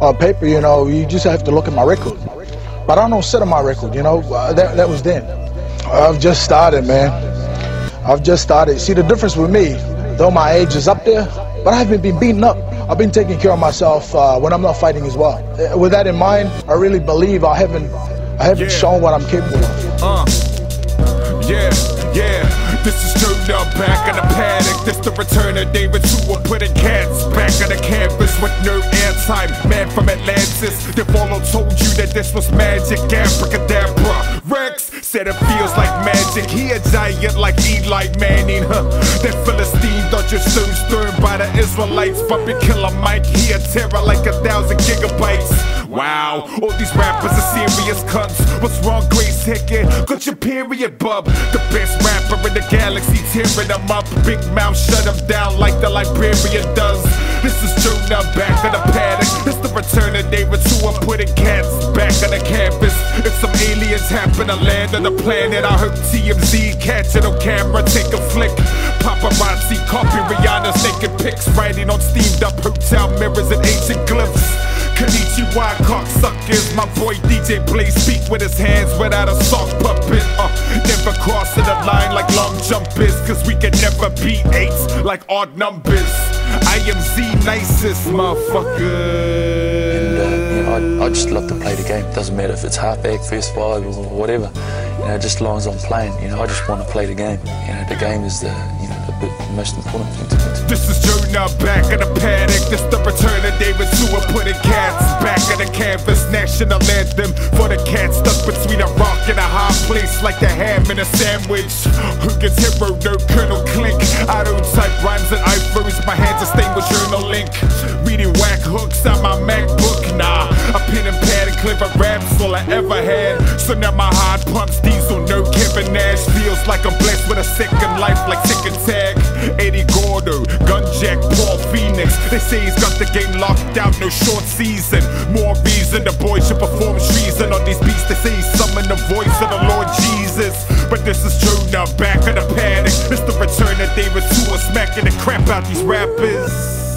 on paper, you know, you just have to look at my record. But I don't sit on my record, you know. Uh, that that was then. I've just started, man. I've just started. See the difference with me, though my age is up there, but I haven't been beaten up. I've been taking care of myself uh, when I'm not fighting as well. Uh, With that in mind, I really believe I haven't I haven't Yeah. shown what I'm capable of. Uh, yeah, yeah. This is turned up back in the paddock. This the return of David Tua putting cats back on the canvas with no airtime. Man from Atlantis, the follow told you that this was magic. Abracadabra. Rex said it feels like magic. He a giant like Eli Manning, huh? That Philistine dodger soon stirred by the Israelites. Puppy killer Mike, he a terror like a thousand gigabytes. Wow, all these rappers are serious cunts. What's wrong, Grace Hickey? Got your period, bub. The best rapper in the galaxy, tearing them up. Big mouth, shut them down like the librarian does. This is Jonah back in the paddock. This the return of David Tua putting cats back on the campus. If some aliens happen to land on the planet, I hope TMZ catch it on camera, take a flick. Paparazzi copy Rihanna's naked pics, writing on steamed up hotel mirrors and ancient glyphs. Konnichiwa cocksuckers, my boy DJ Blaze speak with his hands without a sock puppet. Uh, never crossing the line like long jumpers, cause we can never beat eights like odd numbers. I am Z nicest, motherfucker. And uh, I, I just love to play the game. Doesn't matter if it's halfback, first five, or whatever. You know, just as long as I'm playing. You know, I just want to play the game. You know, the game is the you know the, the most important thing to me. This is Jonah back in the paddock. This the return of David Tua putting cats back on the canvas. National anthem for the cats stuck between a rock and a hard place like the ham in a sandwich. Who gets hero? No Colonel Klink. I don't type rhymes and I froze my hands are stained with journal ink. Reading whack hooks on my MacBook. Nah, a pen and pad and clever raps all I ever had. So now my hard pumps diesel. No Kevin Nash feels like I'm blessed with a second life like Tekken Tag. Gordo, Gunjack, Paul Phoenix. They say he's got the game locked out, no short season. More reason the boy should perform treason on these beats. They say he summoned the voice of the Lord Jesus. But this is true now, back in the panic. It's the return of David Tua smacking the crap out these rappers.